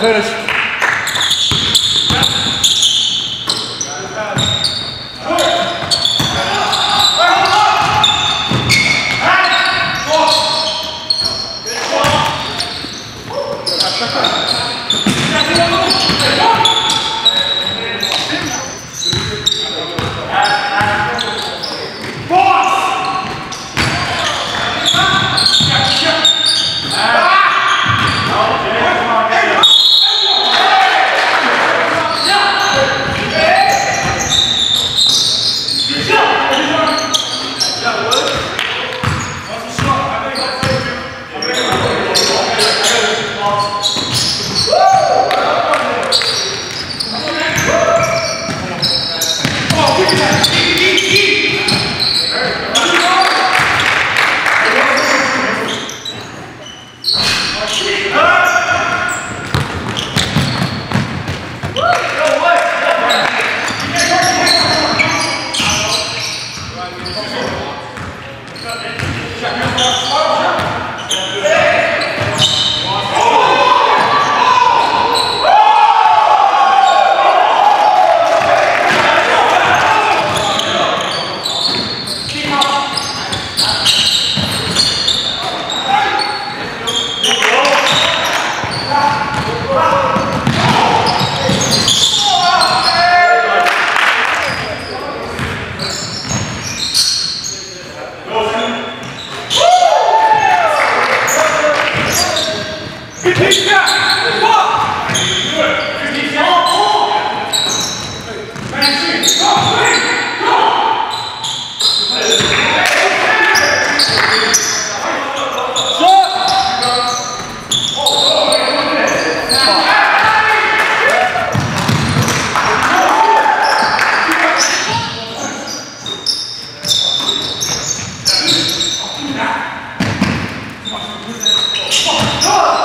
Curtis. Thank you. Oh, on.